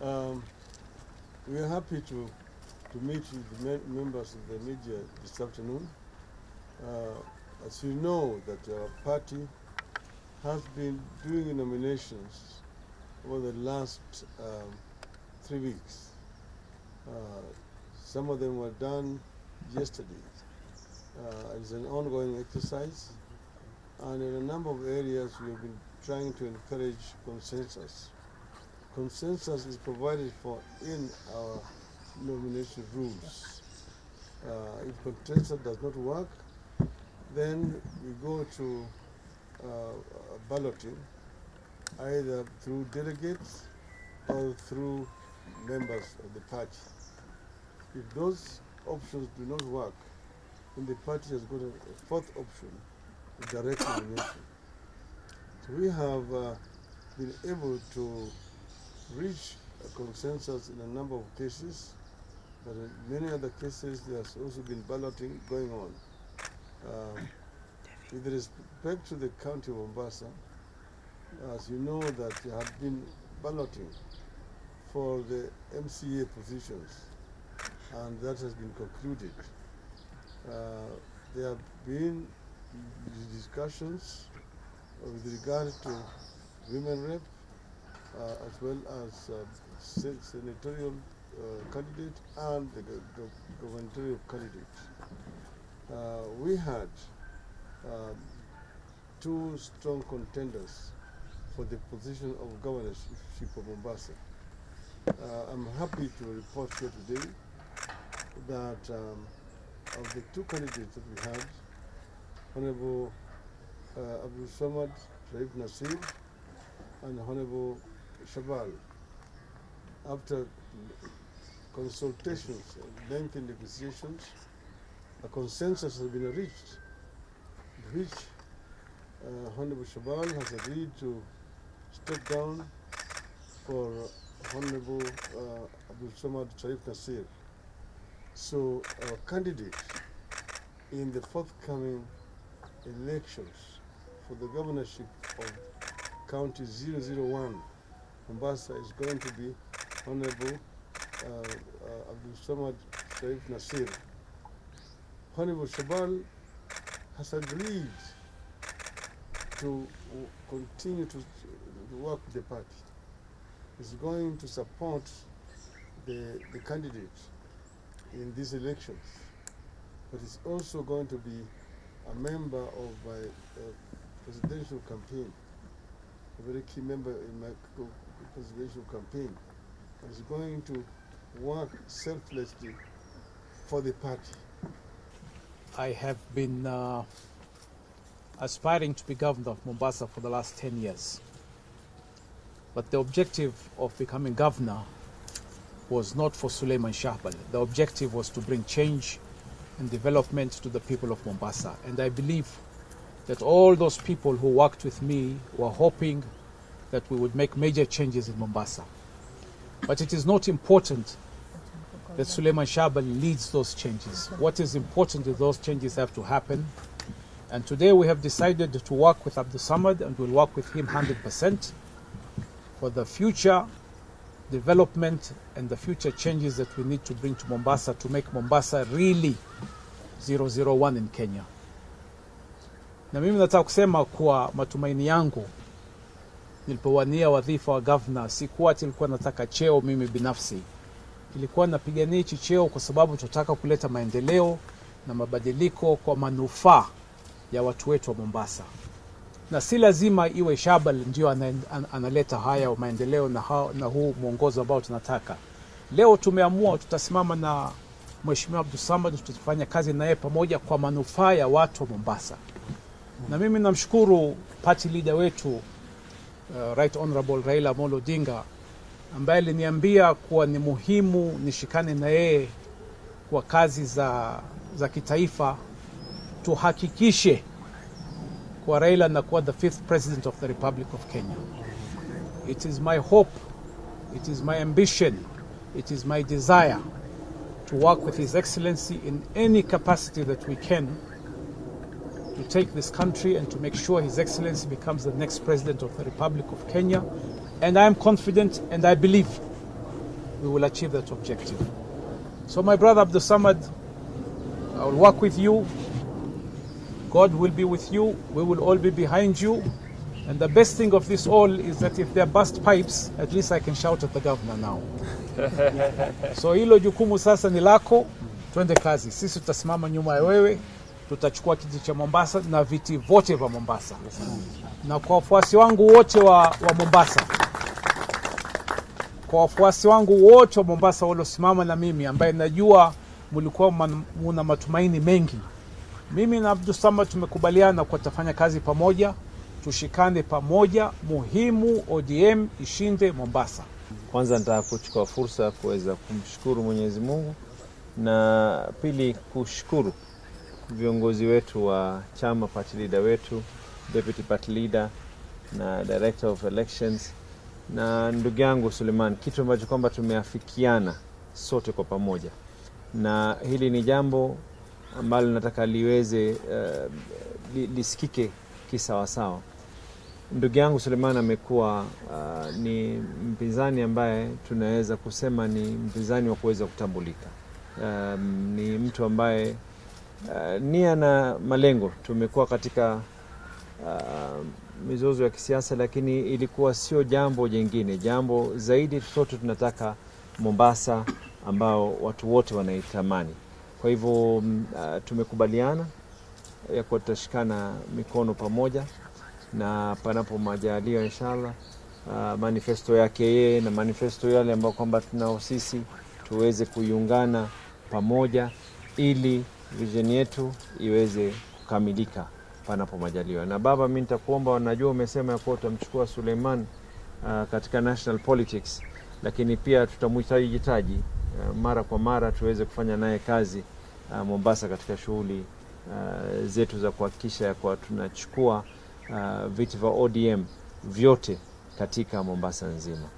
Um, we are happy to, to meet with members of the media this afternoon. Uh, as you know, that our party has been doing nominations over the last um, three weeks. Uh, some of them were done yesterday. Uh, it's an ongoing exercise, and in a number of areas we have been trying to encourage consensus. Consensus is provided for in our nomination rules. Uh, if consensus does not work, then we go to uh, balloting, either through delegates or through members of the party. If those options do not work, then the party has got a, fourth option, direct nomination. So we have uh, been able to reach a consensus in a number of cases, but in many other cases there has also been balloting going on. Um, with respect to the county of Mombasa, as you know that there have been balloting for the MCA positions, and that has been concluded. Uh, there have been discussions with regard to women rep, uh, as well as uh, senatorial uh, candidate and the gubernatorial candidate. Uh, we had um, two strong contenders for the position of governorship of Mombasa. Uh, I'm happy to report here today that um, of the two candidates that we had, Honorable uh, Abdulswamad Raif Nassir and Honorable Shahbal, after consultations and lengthy negotiations, a consensus has been reached, which uh, Honorable Shahbal has agreed to step down for Honorable uh, Abdul Samad Shariff Nassir. So our candidate in the forthcoming elections for the governorship of County 001, Mombasa is going to be Honorable uh, uh, Abdul Samad Shariff Nassir. Honorable Shahbal has agreed to continue to, work with the party. Is going to support the, the candidate in these elections, but is also going to be a member of my uh, presidential campaign, a very key member in my presidential campaign, is going to work selflessly for the party. I have been uh, aspiring to be governor of Mombasa for the last 10 years. But the objective of becoming governor was not for Suleiman Shahbal. The objective was to bring change and development to the people of Mombasa. And I believe that all those people who worked with me were hoping that we would make major changes in Mombasa. But it is not important that Suleiman Shahbal leads those changes. What is important is those changes have to happen. And today we have decided to work with Abdul Samad and we'll work with him 100% for the future development and the future changes that we need to bring to Mombasa to make Mombasa really 001 in Kenya. Na mimi nataka kusema kuwa matumaini yangu nilipowania wadhifa wa governor, sikuwa ati nilikuwa nataka cheo mimi binafsi, Nilikuwa napigania hichi cheo kwa sababu tunataka kuleta maendeleo na mabadiliko kwa manufaa ya watu wetu wa Mombasa, na si lazima iwe Shabal ndio ana, an, analeta haya maendeleo na, ha, na huu mwongozo ambao tunataka. Leo tumeamua tutasimama na Mheshimiwa Abdul Samad, tutafanya kazi naye pamoja kwa manufaa ya watu wa Mombasa, na mimi namshukuru party leader wetu uh, Right Honorable Raila Amolo Odinga ambaye aliniambia kuwa ni muhimu nishikane na yeye kwa kazi za, za kitaifa, tuhakikishe kuwa Raila the fifth president of the Republic of Kenya. It is my hope, it is my ambition, it is my desire to work with His Excellency in any capacity that we can to take this country and to make sure His Excellency becomes the next president of the Republic of Kenya. And I am confident and I believe we will achieve that objective. So, my brother Abdulswamad, I will work with you. God will be with you. We will all be behind you. And the best thing of this all is that if there are burst pipes, at least I can shout at the governor now. so hilo jukumu sasa ni lako, twende kazi. Sisi tutasimama nyuma ya wewe, tutachukua kiti cha Mombasa na viti vyote vya Mombasa. Na kwa wafuasi wangu wote wa, wa Mombasa, kwa wafuasi wangu wote wa Mombasa waliosimama na mimi, ambaye najua mlikuwa muna matumaini mengi, mimi na Abdul Samad tumekubaliana kwa tutafanya kazi pamoja, tushikane pamoja. Muhimu ODM ishinde Mombasa. Kwanza nataka kuchukua fursa ya kuweza kumshukuru Mwenyezi Mungu na pili kushukuru viongozi wetu wa chama, party leader wetu, deputy party leader na director of elections na ndugu yangu Suleiman, kitu ambacho kwamba tumeafikiana sote kwa pamoja, na hili ni jambo ambalo nataka liweze uh, li, lisikike kisawasawa. Ndugu yangu Suleiman amekuwa uh, ni mpinzani ambaye tunaweza kusema ni mpinzani wa kuweza kutambulika. Um, ni mtu ambaye uh, nia na malengo. Tumekuwa katika uh, mizozo ya kisiasa, lakini ilikuwa sio jambo jingine. Jambo zaidi, sote tunataka Mombasa ambao watu wote wanaitamani. Kwa hivyo uh, tumekubaliana ya kuwa tutashikana mikono pamoja na panapo majaliwa inshallah, uh, manifesto yake yeye na manifesto yale ambayo kwamba tunao sisi tuweze kuiungana pamoja ili vision yetu iweze kukamilika panapo majaliwa. Na baba, mi nitakuomba, najua umesema ya kuwa utamchukua Suleiman uh, katika national politics, lakini pia tutamhitaji taji uh, mara kwa mara tuweze kufanya naye kazi uh, Mombasa katika shughuli uh, zetu za kuhakikisha ya kuwa tunachukua uh, viti vya ODM vyote katika Mombasa nzima.